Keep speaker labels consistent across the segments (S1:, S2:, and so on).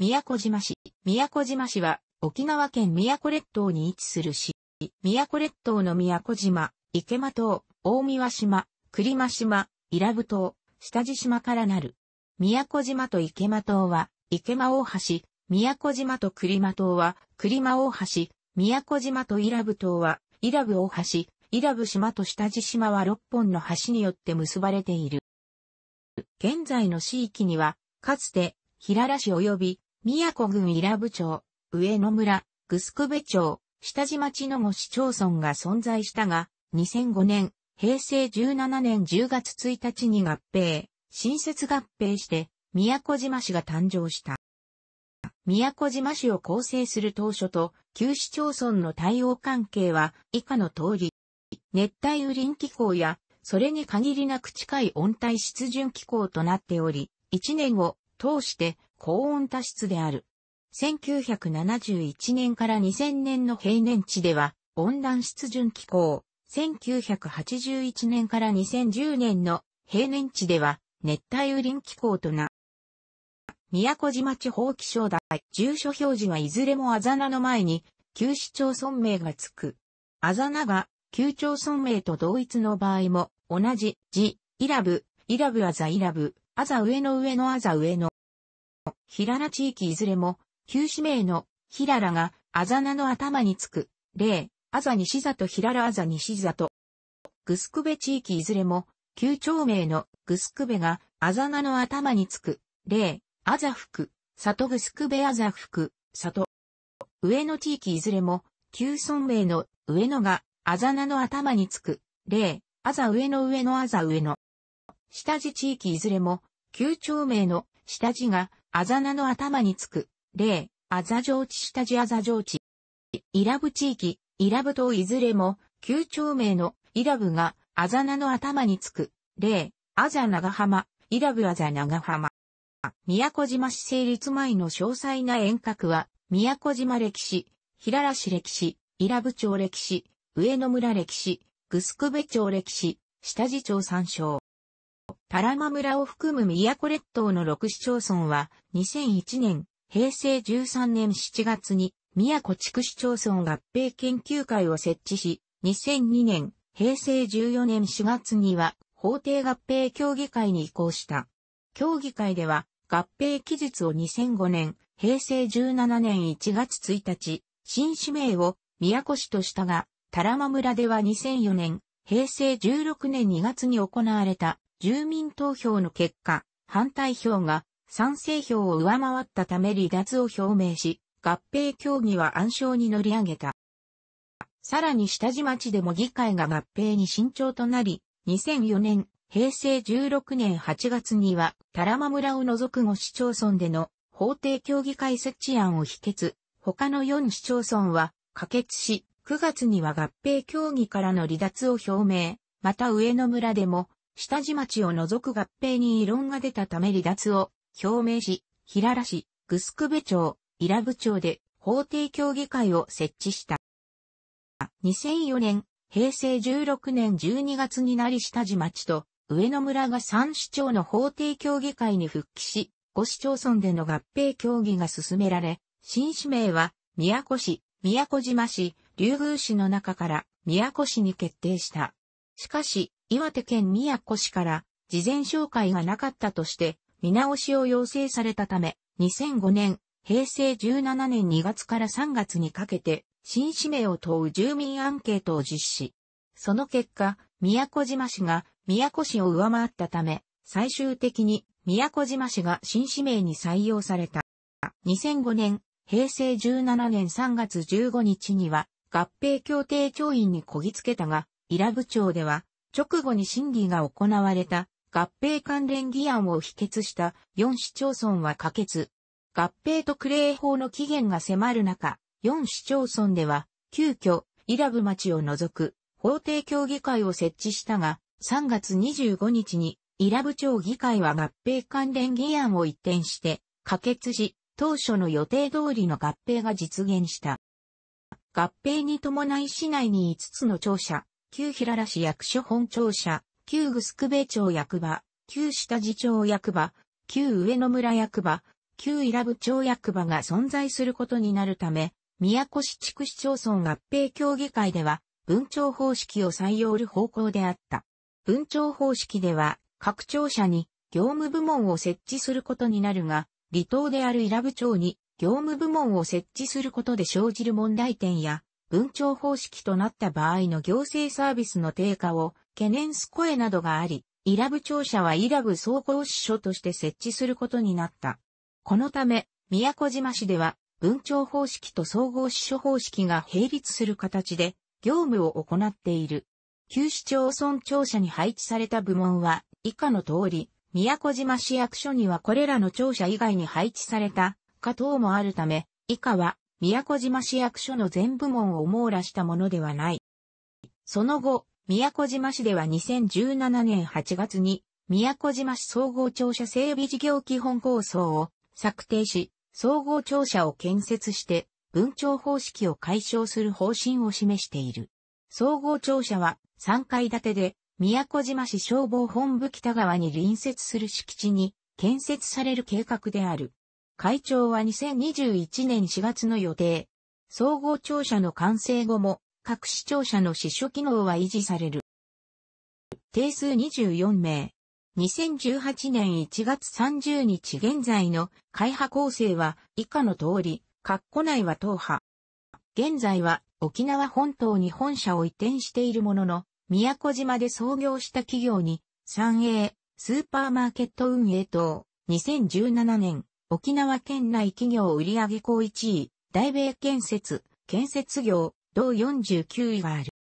S1: 宮古島市。宮古島市は沖縄県宮古列島に位置する市。宮古列島の宮古島、池間島、大三輪島、栗間島、伊良部島、下地島からなる。宮古島と池間島は、池間大橋、宮古島と栗間島は、栗間大橋、宮古島と伊良部島は、伊良部大橋、伊良部島と下地島は6本の橋によって結ばれている。現在の地域には、かつて、平良市及び、宮古郡伊良部町、上野村、グスクベ町、下地町の5市町村が存在したが、2005年、平成17年10月1日に合併、新設合併して、宮古島市が誕生した。宮古島市を構成する当初と旧市町村の対応関係は以下の通り。熱帯雨林気候や、それに限りなく近い温帯湿潤気候となっており、1年を通して高温多湿である。1971年から2000年の平年値では温暖湿潤気候。1981年から2010年の平年値では熱帯雨林気候とな。宮古島地方気象台、住所表示はいずれもあざなの前に旧市町村名がつく。あざなが旧町村名と同一の場合も同じ字、イラブ、イラブあざイラブ、あざ上の上のあざ上の。平良地域いずれも、旧市名の平良があざなの頭につく。例、あざ西里平良あざ西里。グスクベ地域いずれも、旧町名のグスクベがあざなの頭につく。例、あざ福、里グスクベあざ福、里。上の地域いずれも、旧村名の上野があざなの頭につく。例、あざ上の上のあざ上の。下地地域いずれも、旧町名の下地があざなの頭につく。例、あざ上地下地。あざ上地。イラブ地域、イラブ島いずれも、旧町名の。イラブが。あざなの頭につく。例、あざ長浜、イラブあざ長浜。宮古島市成立前の詳細な遠隔は、宮古島歴史、平良市歴史、伊良部町歴史、上野村歴史、グスクベ町歴史、下地町参照。タラマ村を含む宮古列島の6市町村は、2001年、平成13年7月に、宮古地区市町村合併研究会を設置し、2002年、平成14年4月には、法定合併協議会に移行した。協議会では、合併期日を2005年、平成17年1月1日、新氏名を宮古市としたが、タラマ村では2004年、平成16年2月に行われた住民投票の結果、反対票が賛成票を上回ったため離脱を表明し、合併協議は暗礁に乗り上げた。さらに下地町でも議会が合併に慎重となり、2004年平成16年8月には、タラマ村を除く5市町村での法定協議会設置案を否決、他の4市町村は可決し、9月には合併協議からの離脱を表明、また上野村でも、下地町を除く合併に異論が出たため離脱を表明し、平良市、グスクベ町、伊良部町で法定協議会を設置した。2004年、平成16年12月になり下地町と上野村が三市町の法定協議会に復帰し、五市町村での合併協議が進められ、新市名は宮古市、宮古島市、竜宮市の中から宮古市に決定した。しかし、岩手県宮古市から事前紹介がなかったとして、見直しを要請されたため、2005年、平成17年2月から3月にかけて、新市名を問う住民アンケートを実施。その結果、宮古島市が宮古市を上回ったため、最終的に宮古島市が新市名に採用された。2005年、平成17年3月15日には合併協定調印にこぎつけたが、伊良部町では直後に審議が行われた合併関連議案を否決した4市町村は可決。合併特例法の期限が迫る中、4市町村では急遽伊良部町を除く法定協議会を設置したが、3月25日に、イラブ町議会は合併関連議案を一転して、可決し、当初の予定通りの合併が実現した。合併に伴い市内に5つの庁舎、旧平良市役所本庁舎、旧グスクベ町役場、旧下地町役場、旧上野村役場、旧伊良部町役場が存在することになるため、宮古市地区市町村合併協議会では、分庁方式を採用る方向であった。分庁方式では、各庁舎に業務部門を設置することになるが、離島である伊良部町に業務部門を設置することで生じる問題点や、分庁方式となった場合の行政サービスの低下を懸念す声などがあり、伊良部庁舎は伊良部総合支所として設置することになった。このため、宮古島市では、分庁方式と総合支所方式が並立する形で、業務を行っている。旧市町村庁舎に配置された部門は、以下の通り、宮古島市役所にはこれらの庁舎以外に配置された、か等もあるため、以下は、宮古島市役所の全部門を網羅したものではない。その後、宮古島市では2017年8月に、宮古島市総合庁舎整備事業基本構想を策定し、総合庁舎を建設して、分庁方式を解消する方針を示している。総合庁舎は3階建てで、宮古島市消防本部北側に隣接する敷地に建設される計画である。会長は2021年4月の予定。総合庁舎の完成後も各市庁舎の支所機能は維持される。定数24名。2018年1月30日現在の会派構成は以下の通り、括弧内は党派。現在は沖縄本島に本社を移転しているものの、宮古島で創業した企業に、三栄、スーパーマーケット運営等、2017年、沖縄県内企業売上高1位、大米建設、建設業、同49位がある。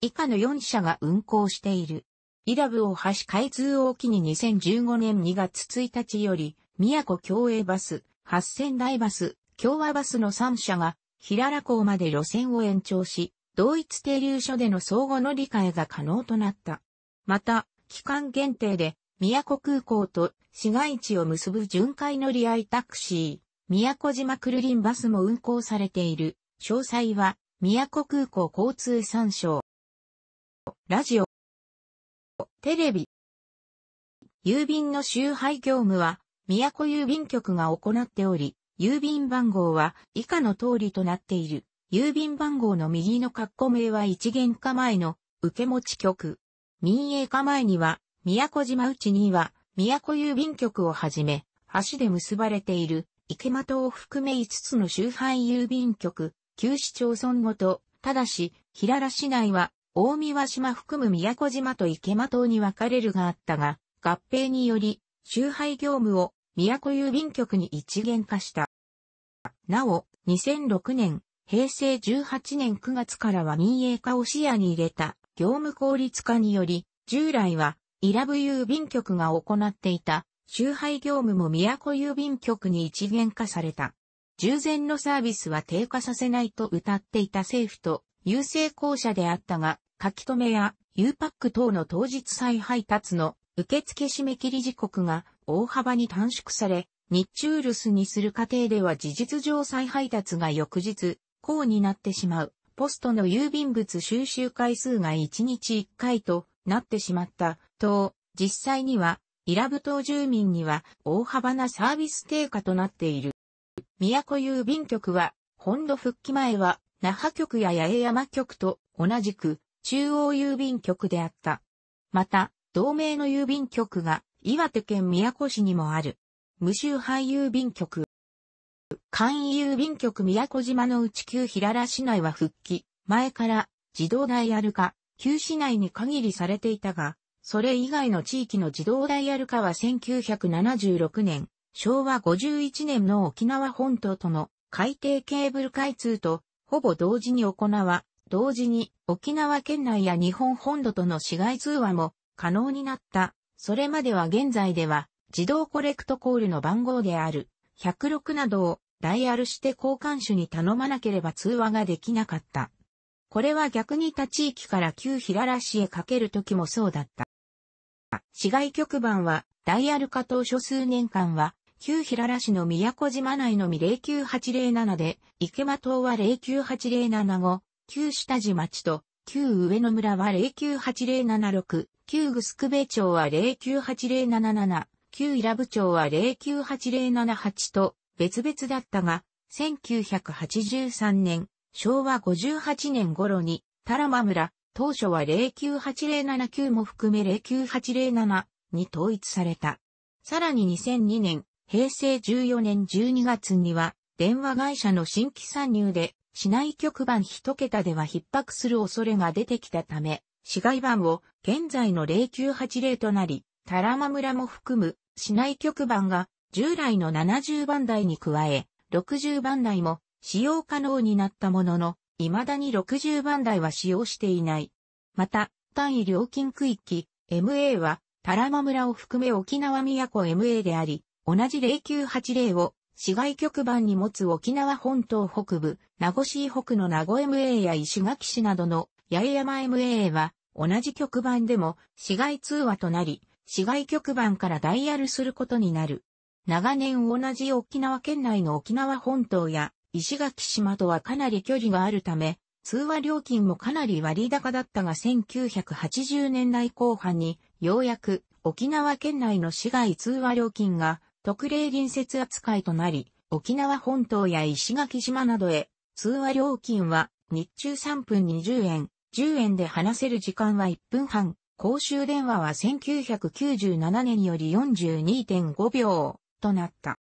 S1: 以下の4社が運行している。イラブ大橋開通を機に2015年2月1日より、宮古共営バス、8000台バス、共和バスの3社が、平良港まで路線を延長し、同一停留所での相互乗り換えが可能となった。また、期間限定で、宮古空港と市街地を結ぶ巡回乗り合いタクシー、宮古島クルリンバスも運行されている。詳細は、宮古空港交通参照。ラジオ、テレビ。郵便の集配業務は、宮古郵便局が行っており、郵便番号は以下の通りとなっている。郵便番号の右の括弧名は一元化前の受け持ち局。民営化前には、宮古島内には、宮古郵便局をはじめ、橋で結ばれている、池間島を含め5つの集配郵便局、旧市町村ごと、ただし、平良市内は、大三輪島含む宮古島と池間島に分かれるがあったが、合併により、集配業務を宮古郵便局に一元化した。なお、2006年、平成18年9月からは民営化を視野に入れた業務効率化により、従来はイラブ郵便局が行っていた集配業務も宮古郵便局に一元化された。従前のサービスは低下させないと謳っていた政府と郵政公社であったが、書き留めや U パック等の当日再配達の受付締め切り時刻が大幅に短縮され、日中留守にする過程では事実上再配達が翌日、項になってしまう。ポストの郵便物収集回数が1日1回となってしまった。と、実際には、イラブ島住民には大幅なサービス低下となっている。宮古郵便局は、本土復帰前は、那覇局や八重山局と同じく中央郵便局であった。また、同名の郵便局が岩手県宮古市にもある。無臭配郵便局。簡易郵便局宮古島の内旧平良市内は復帰、前から自動ダイヤル化、旧市内に限りされていたが、それ以外の地域の自動ダイヤル化は1976年、昭和51年の沖縄本島との海底ケーブル開通とほぼ同時に行わ、同時に沖縄県内や日本本土との市街通話も可能になった。それまでは現在では自動コレクトコールの番号である106などをダイヤルして交換手に頼まなければ通話ができなかった。これは逆に他地域から旧平良市へかけるときもそうだった。市街局番はダイヤル化当初数年間は旧平良市の宮古島内のみ09807で、池間島は09807旧下地町と旧上野村は09807旧旧グスクベ町は09807旧伊良部長は098078と別々だったが、1983年、昭和58年頃に、タラマ村、当初は098079も含め09807に統一された。さらに2002年、平成14年12月には、電話会社の新規参入で、市内局番一桁では逼迫する恐れが出てきたため、市外番を現在の0980となり、タラマ村も含む市内局番が従来の70番台に加え、60番台も使用可能になったものの、未だに60番台は使用していない。また、単位料金区域 MA はタラマ村を含め沖縄都 MA であり、同じ0980を市外局番に持つ沖縄本島北部、名護市北の名護 MA や石垣市などの八重山 MA は同じ局番でも市外通話となり、市外局番からダイヤルすることになる。長年同じ沖縄県内の沖縄本島や石垣島とはかなり距離があるため、通話料金もかなり割高だったが1980年代後半にようやく沖縄県内の市外通話料金が特例隣接扱いとなり、沖縄本島や石垣島などへ通話料金は日中3分20円、10円で話せる時間は1分半、公衆電話は1997年より42.5秒となった。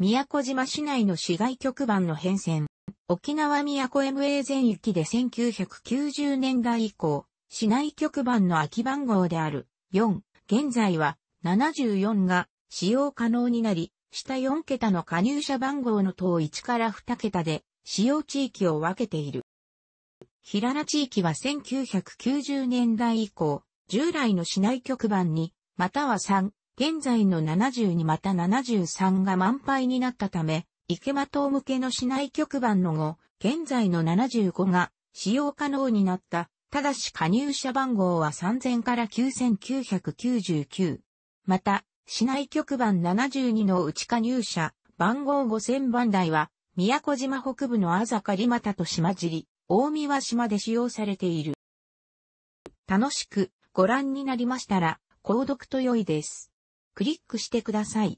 S1: 宮古島市内の市街局番の変遷。沖縄宮古 MA 全域で1990年代以降、市内局番の空き番号である4、現在は74が使用可能になり、下4桁の加入者番号の等1から2桁で使用地域を分けている。平良地域は1990年代以降、従来の市内局番に、または3、現在の72また73が満杯になったため、池間島向けの市内局番の後、現在の75が使用可能になった。ただし加入者番号は3000から9999。また、市内局番72のうち加入者、番号5000番台は、宮古島北部のあざかりまたと島尻、大見和島で使用されている。楽しくご覧になりましたら、購読と良いです。クリックしてください。